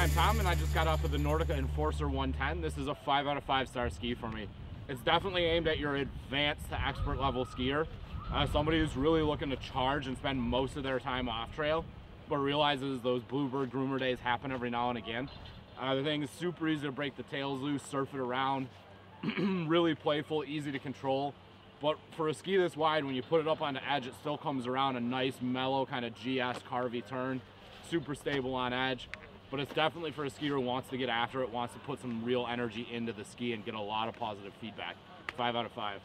I just got off of the Nordica Enforcer 110. This is a 5 out of 5 star ski for me. It's definitely aimed at your advanced to expert level skier. Uh, somebody who's really looking to charge and spend most of their time off trail, but realizes those bluebird groomer days happen every now and again. Uh, the thing is super easy to break the tails loose, surf it around, really playful, easy to control. But for a ski this wide, when you put it up on the edge, it still comes around a nice, mellow kind of GS carvy turn. Super stable on edge. But it's definitely for a skier who wants to get after it, wants to put some real energy into the ski and get a lot of positive feedback. Five out of five.